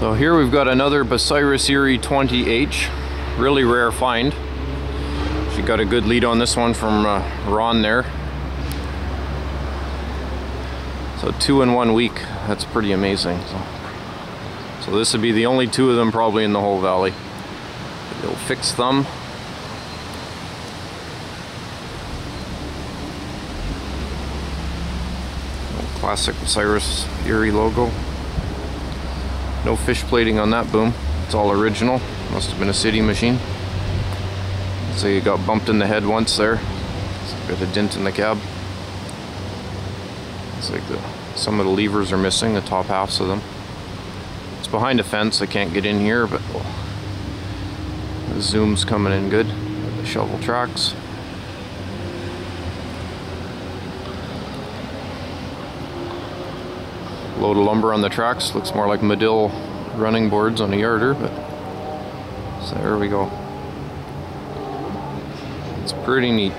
So here we've got another Bucyrus Erie 20H, really rare find. She got a good lead on this one from uh, Ron there. So two in one week, that's pretty amazing. So, so this would be the only two of them probably in the whole valley. They'll fix thumb. Classic Bucyrus Erie logo. No fish plating on that boom. It's all original. Must have been a city machine. So you got bumped in the head once there. got a dent in the cab. It's like the some of the levers are missing, the top halves of them. It's behind a fence, I can't get in here, but the zoom's coming in good. The shovel tracks. Load of lumber on the tracks. Looks more like Medill running boards on a yarder, but so there we go. It's pretty neat.